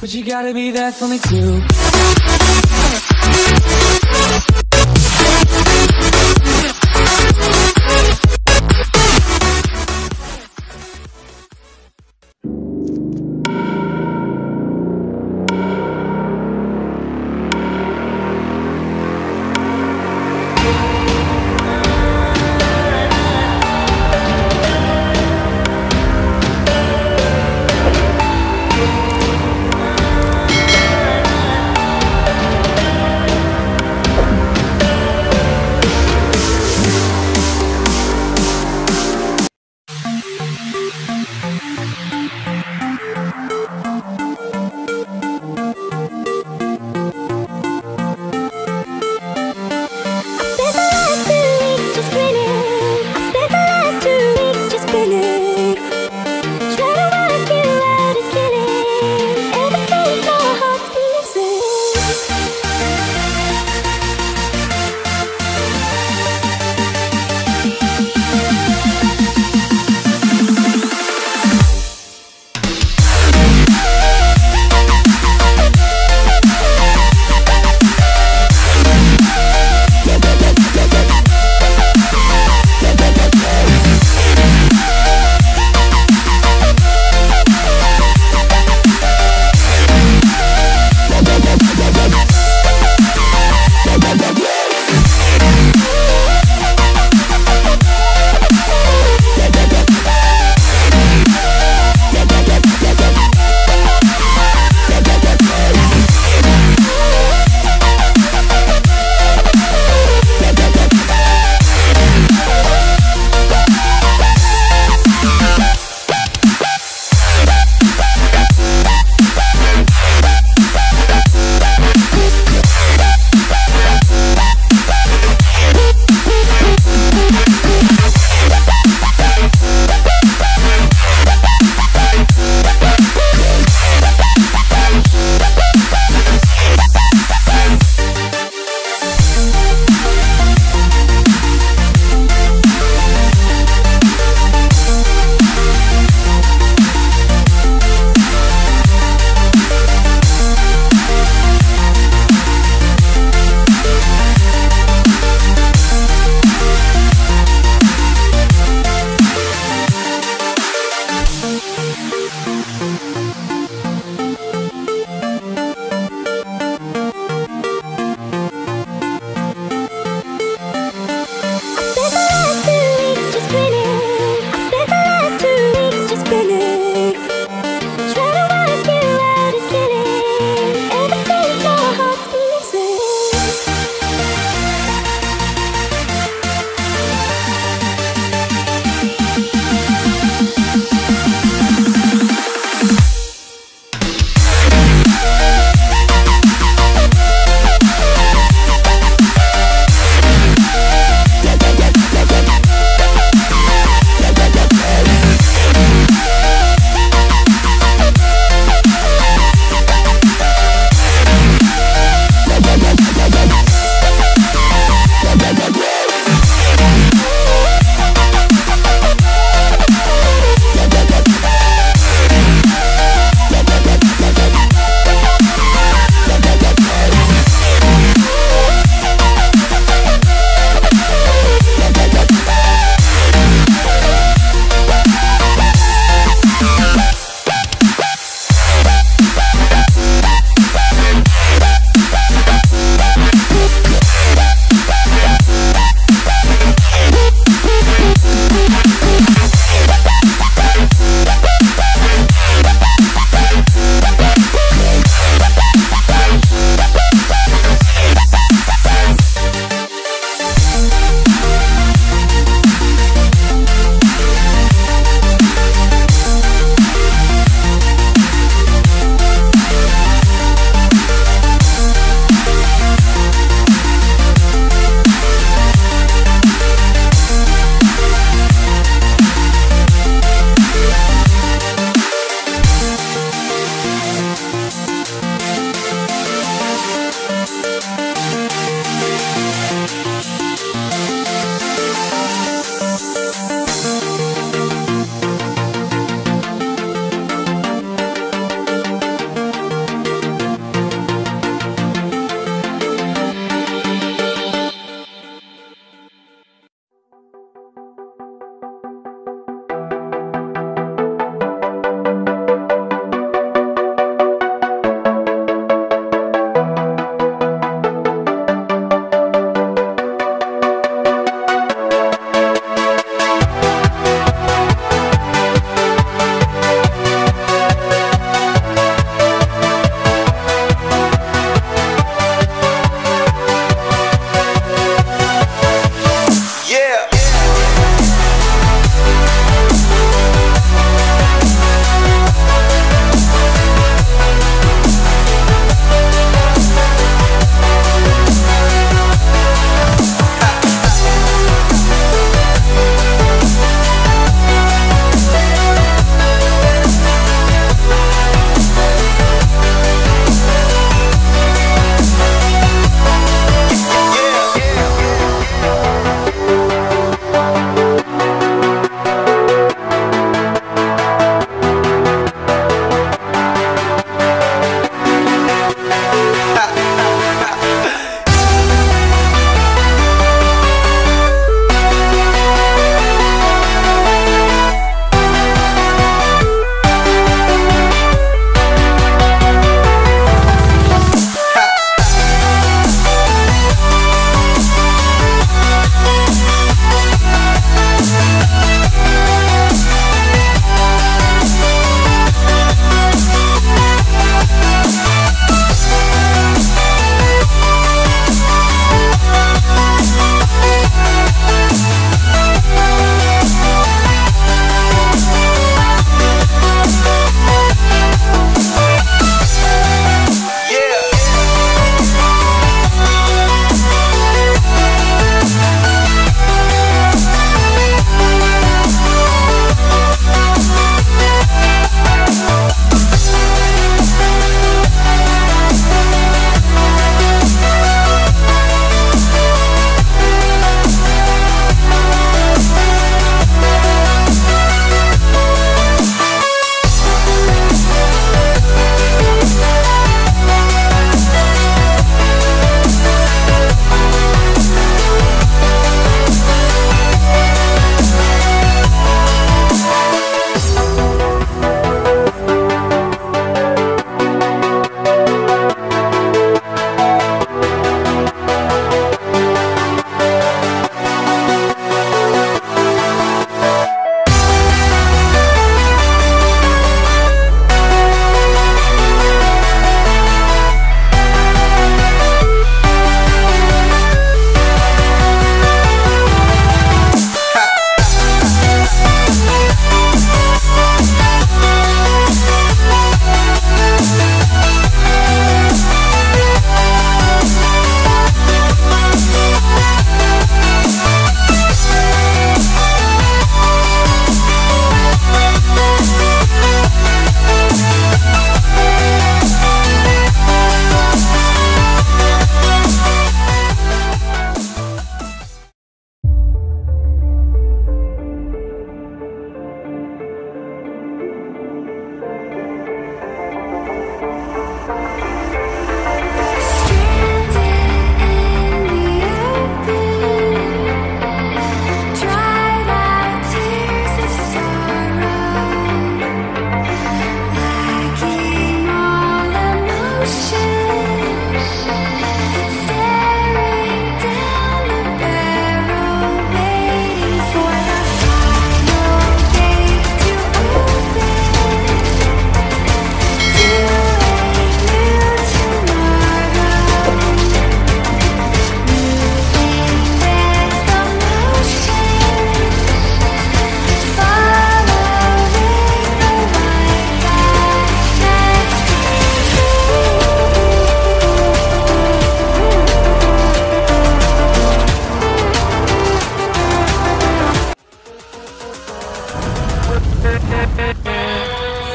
But you gotta be there for me too